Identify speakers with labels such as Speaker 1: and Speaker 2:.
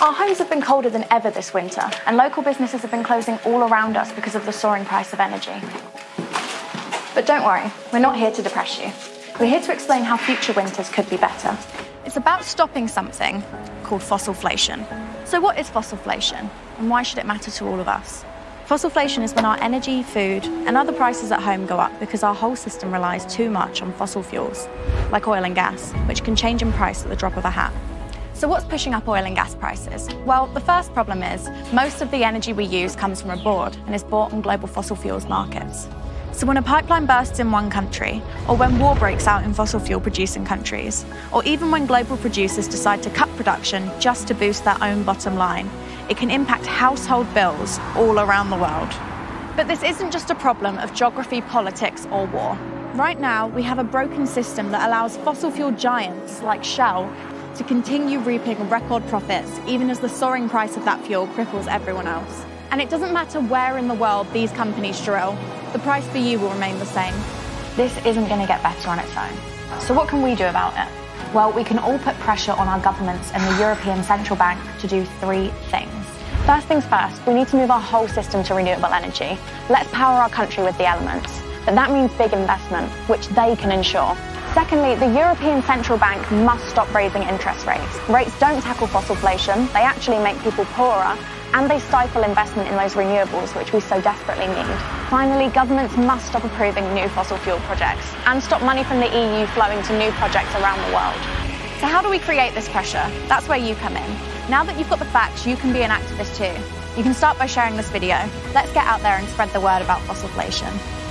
Speaker 1: Our homes have been colder than ever this winter, and local businesses have been closing all around us because of the soaring price of energy. But don't worry, we're not here to depress you. We're here to explain how future winters could be better. It's about stopping something called fossilflation. So, what is fossilflation, and why should it matter to all of us? Fossilflation is when our energy, food, and other prices at home go up because our whole system relies too much on fossil fuels, like oil and gas, which can change in price at the drop of a hat. So, what's pushing up oil and gas prices? Well, the first problem is most of the energy we use comes from abroad and is bought on global fossil fuels markets. So, when a pipeline bursts in one country, or when war breaks out in fossil fuel producing countries, or even when global producers decide to cut production just to boost their own bottom line, it can impact household bills all around the world. But this isn't just a problem of geography, politics, or war. Right now, we have a broken system that allows fossil fuel giants like Shell to continue reaping record profits, even as the soaring price of that fuel cripples everyone else. And it doesn't matter where in the world these companies drill, the price for you will remain the same. This isn't going to get better on its own. So, what can we do about it? Well, we can all put pressure on our governments and the European Central Bank to do three things. First things first, we need to move our whole system to renewable energy. Let's power our country with the elements. But that means big investment, which they can ensure. Secondly, the European Central Bank must stop raising interest rates. Rates don't tackle fossilflation, they actually make people poorer, and they stifle investment in those renewables, which we so desperately need. Finally, governments must stop approving new fossil fuel projects and stop money from the EU flowing to new projects around the world. So, how do we create this pressure? That's where you come in. Now that you've got the facts, you can be an activist too. You can start by sharing this video. Let's get out there and spread the word about fossilflation.